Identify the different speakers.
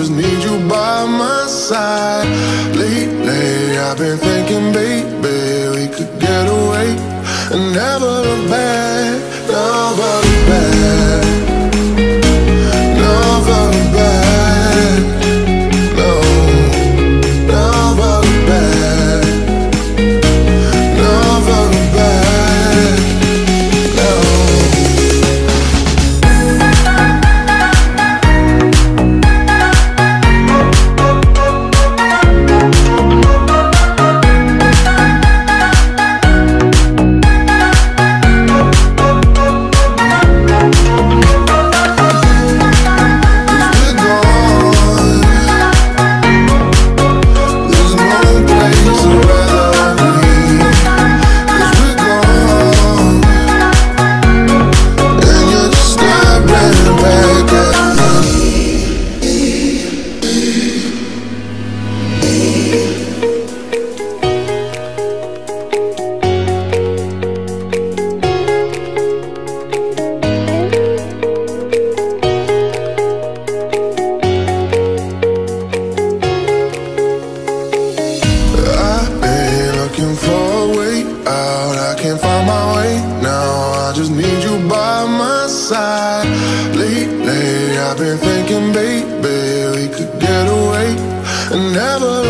Speaker 1: just need you by my side. Lately, I've been thinking, baby, we could get away and never just need you by my side. Lately, I've been thinking, baby, we could get away and never